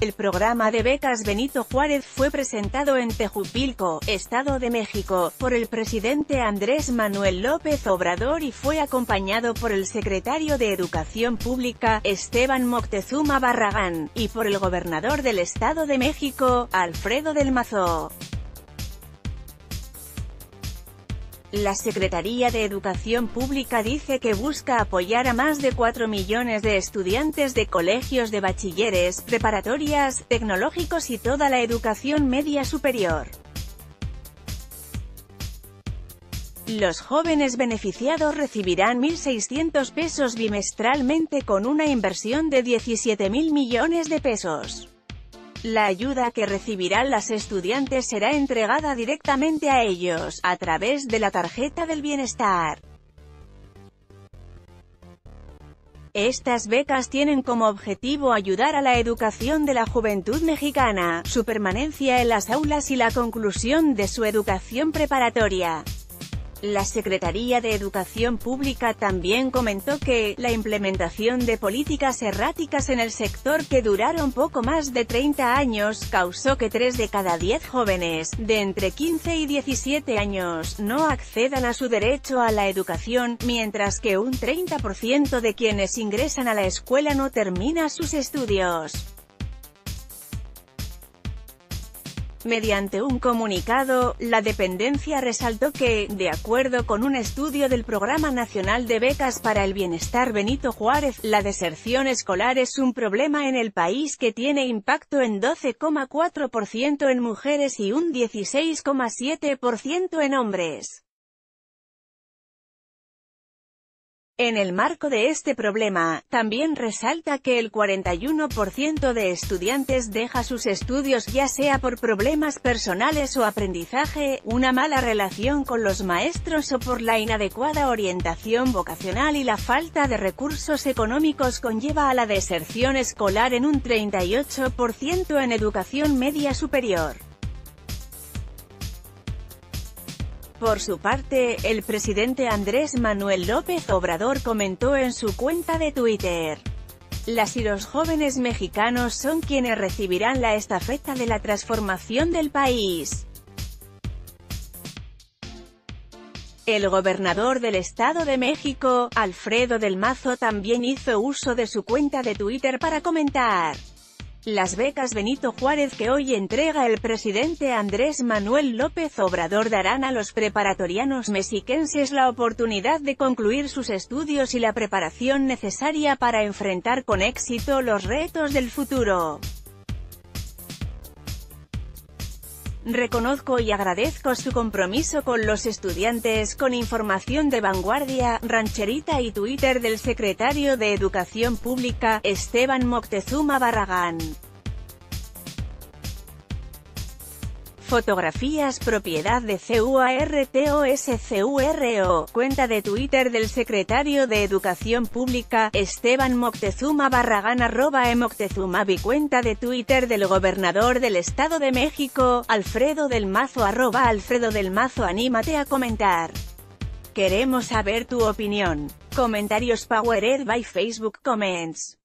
El programa de becas Benito Juárez fue presentado en Tejupilco, Estado de México, por el presidente Andrés Manuel López Obrador y fue acompañado por el secretario de Educación Pública, Esteban Moctezuma Barragán, y por el gobernador del Estado de México, Alfredo del Mazo. La Secretaría de Educación Pública dice que busca apoyar a más de 4 millones de estudiantes de colegios de bachilleres, preparatorias, tecnológicos y toda la educación media superior. Los jóvenes beneficiados recibirán 1.600 pesos bimestralmente con una inversión de 17.000 millones de pesos. La ayuda que recibirán las estudiantes será entregada directamente a ellos, a través de la tarjeta del bienestar. Estas becas tienen como objetivo ayudar a la educación de la juventud mexicana, su permanencia en las aulas y la conclusión de su educación preparatoria. La Secretaría de Educación Pública también comentó que, la implementación de políticas erráticas en el sector que duraron poco más de 30 años, causó que 3 de cada 10 jóvenes, de entre 15 y 17 años, no accedan a su derecho a la educación, mientras que un 30% de quienes ingresan a la escuela no termina sus estudios. Mediante un comunicado, la dependencia resaltó que, de acuerdo con un estudio del Programa Nacional de Becas para el Bienestar Benito Juárez, la deserción escolar es un problema en el país que tiene impacto en 12,4% en mujeres y un 16,7% en hombres. En el marco de este problema, también resalta que el 41% de estudiantes deja sus estudios ya sea por problemas personales o aprendizaje, una mala relación con los maestros o por la inadecuada orientación vocacional y la falta de recursos económicos conlleva a la deserción escolar en un 38% en educación media superior. Por su parte, el presidente Andrés Manuel López Obrador comentó en su cuenta de Twitter. Las y los jóvenes mexicanos son quienes recibirán la estafeta de la transformación del país. El gobernador del Estado de México, Alfredo del Mazo también hizo uso de su cuenta de Twitter para comentar. Las becas Benito Juárez que hoy entrega el presidente Andrés Manuel López Obrador darán a los preparatorianos mexiquenses la oportunidad de concluir sus estudios y la preparación necesaria para enfrentar con éxito los retos del futuro. Reconozco y agradezco su compromiso con los estudiantes, con información de vanguardia, rancherita y Twitter del secretario de Educación Pública, Esteban Moctezuma Barragán. Fotografías propiedad de CUARTOSCURO, cuenta de Twitter del secretario de Educación Pública, Esteban Moctezuma Barragán arroba e Moctezuma cuenta de Twitter del gobernador del Estado de México, Alfredo del Mazo arroba Alfredo del Mazo anímate a comentar. Queremos saber tu opinión. Comentarios Powered by Facebook Comments.